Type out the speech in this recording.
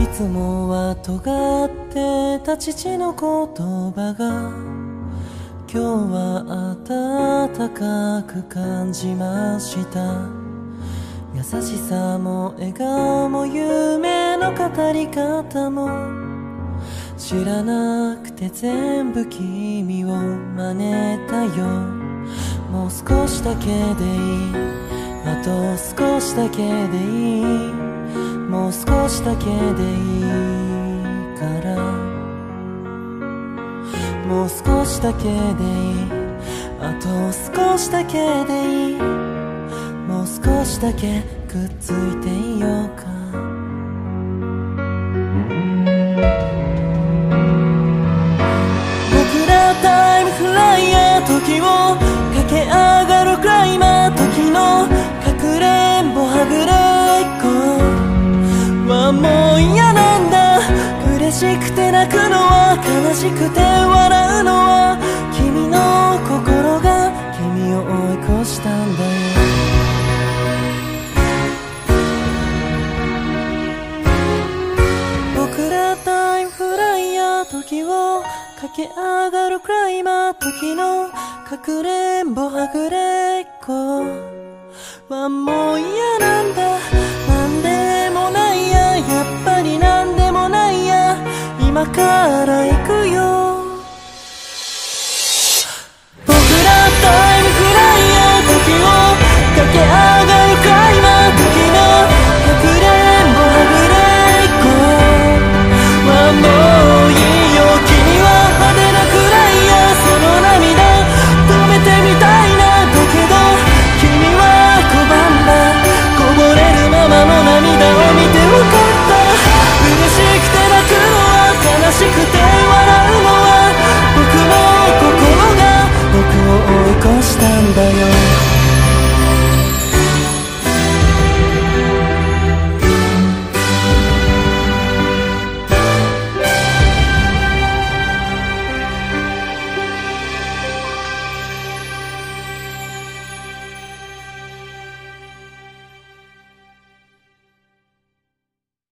いつもは尖ってた父の言葉が今日は暖かく感じました。優しさも笑顔も夢の語り方も知らなくて全部君を真似たよ。もう少しだけでいい。あと少しだけでいいもう少しだけでいいから。もう少しだけでいいあと少しだけでいいもう少しだけくっついていようか。僕らタイムフライヤー時をしくて泣くのは悲しくて笑うのは君の心が君を追い越したんだよ。僕らタイムフライヤー時を駆け上がるクライマー時のかくれんぼはぐれっこ。はもう嫌なんだ。今